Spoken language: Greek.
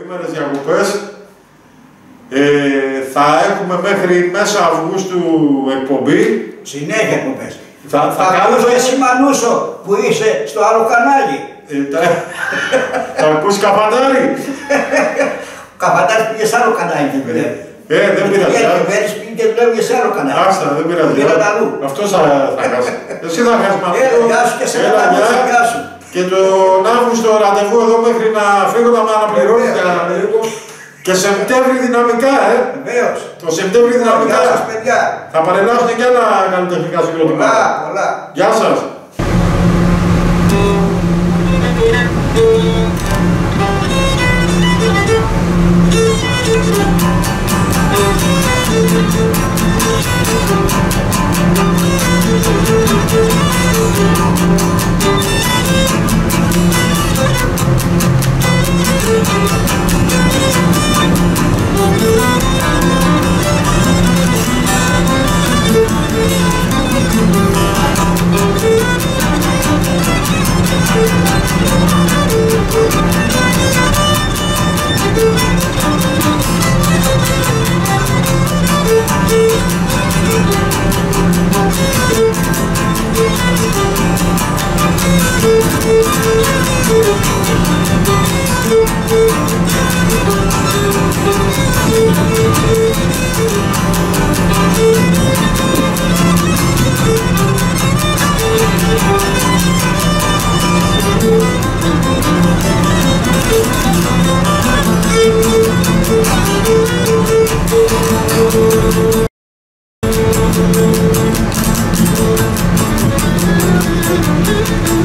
Ημέρες διακοπές. Ε, θα έχουμε μέχρι μέσα Αυγούστου εκπομπή. Συνέχεια εκπομπές. Θα, θα, Θα κάνουμε... ακούς εσύ Μανούσο που είσαι στο άλλο κανάλι. Ε, τα- θα ακούσει καφαντάρι. Καφαντάρης πήγε σε άλλο κανάλι και δουλεύει. Ε, δεν πειράζει. Η α. κυβέρνηση πήγε και δουλεύει σε άλλο κανάλι. Άστα, δεν πειράζει. Πήγαν αλλού. Αυτός θα, θα χάσει. Εσύ θα χάσει με Ε, αυτό. γεια σου και σε Έλα, καλά γεια. γεια σου. Και τον Αύγουστο ραντεβού εδώ μέχρι να φύγω να με αναπληρώνει Βέβαια, για βέβαια. λίγο. Και Σεπτέμβρη δυναμικά, ε. Βεβαίως. Το Σεπτέμβρη δυναμικά. Γεια σας παιδιά. Θα παρελάσουν και άλλα καλλιτεχνικά Πολλά, συγκροτήματα. πολλά. Γεια σας.